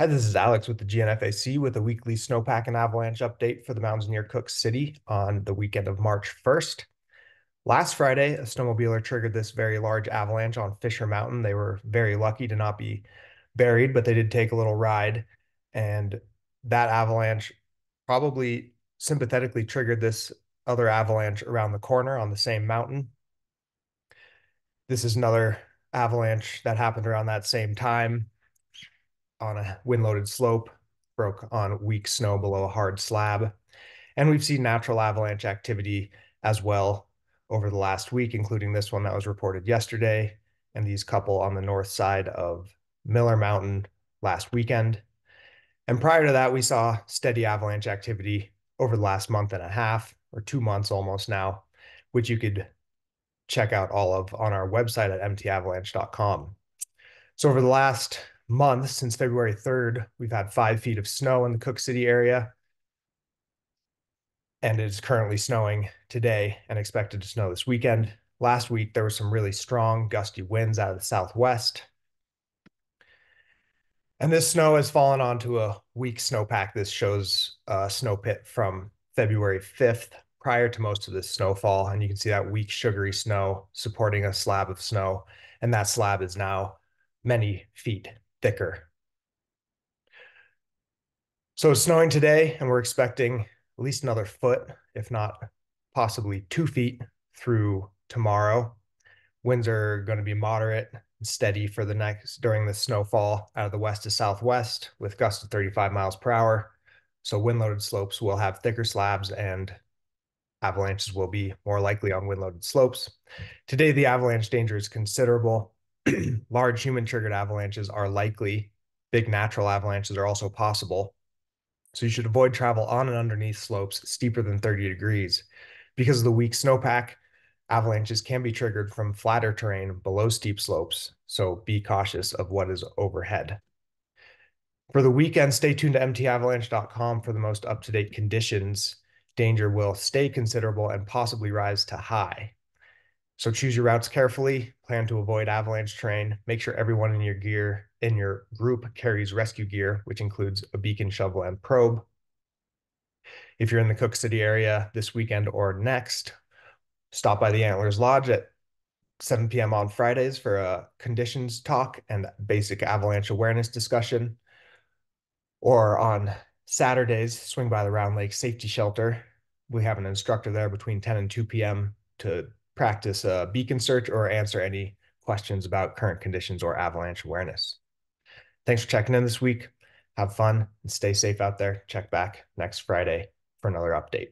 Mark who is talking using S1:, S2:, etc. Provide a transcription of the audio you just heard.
S1: Hi, this is Alex with the GNFAC with a weekly snowpack and avalanche update for the mountains near Cooke City on the weekend of March 1st. Last Friday, a snowmobiler triggered this very large avalanche on Fisher Mountain. They were very lucky to not be buried, but they did take a little ride. And that avalanche probably sympathetically triggered this other avalanche around the corner on the same mountain. This is another avalanche that happened around that same time on a wind-loaded slope, broke on weak snow below a hard slab. And we've seen natural avalanche activity as well over the last week, including this one that was reported yesterday, and these couple on the north side of Miller Mountain last weekend. And prior to that, we saw steady avalanche activity over the last month and a half, or two months almost now, which you could check out all of on our website at mtavalanche.com. So over the last month, since February 3rd, we've had five feet of snow in the Cooke City area. And it is currently snowing today and expected to snow this weekend. Last week, there were some really strong gusty winds out of the southwest. And this snow has fallen onto a weak snowpack. This shows a snow pit from February 5th prior to most of this snowfall. And you can see that weak sugary snow supporting a slab of snow. And that slab is now many feet thicker. So it's snowing today, and we're expecting at least another foot, if not possibly two feet through tomorrow. Winds are going to be moderate and steady for the next during the snowfall out of the west to southwest with gusts of 35 miles per hour. So wind-loaded slopes will have thicker slabs and avalanches will be more likely on wind-loaded slopes. Today, the avalanche danger is considerable. large human triggered avalanches are likely. Big natural avalanches are also possible. So you should avoid travel on and underneath slopes steeper than 30 degrees. Because of the weak snowpack, avalanches can be triggered from flatter terrain below steep slopes. So be cautious of what is overhead. For the weekend, stay tuned to mtavalanche.com for the most up-to-date conditions. Danger will stay considerable and possibly rise to high. So choose your routes carefully, plan to avoid avalanche terrain, make sure everyone in your gear, in your group carries rescue gear, which includes a beacon, shovel, and probe. If you're in the Cooke City area this weekend or next, stop by the Antlers Lodge at 7 p.m. on Fridays for a conditions talk and basic avalanche awareness discussion. Or on Saturdays, swing by the Round Lake Safety Shelter. We have an instructor there between 10 and 2 p.m. to practice a beacon search or answer any questions about current conditions or avalanche awareness. Thanks for checking in this week. Have fun and stay safe out there. Check back next Friday for another update.